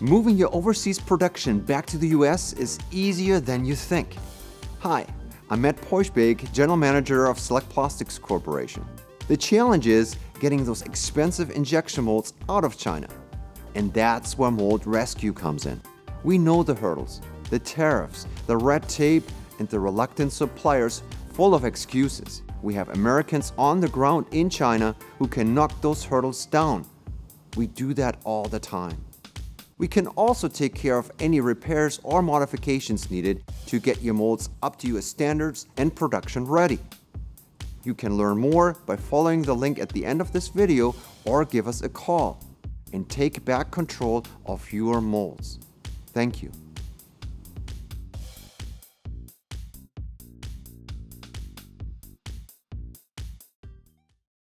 Moving your overseas production back to the US is easier than you think. Hi, I'm Matt Poischbeg, General Manager of Sea-Lect Plastics Corporation. The challenge is getting those expensive injection molds out of China. And that's where Mold Rescue comes in. We know the hurdles, the tariffs, the red tape, and the reluctant suppliers full of excuses. We have Americans on the ground in China who can knock those hurdles down. We do that all the time. We can also take care of any repairs or modifications needed to get your molds up to US standards and production ready. You can learn more by following the link at the end of this video or give us a call and take back control of your molds. Thank you.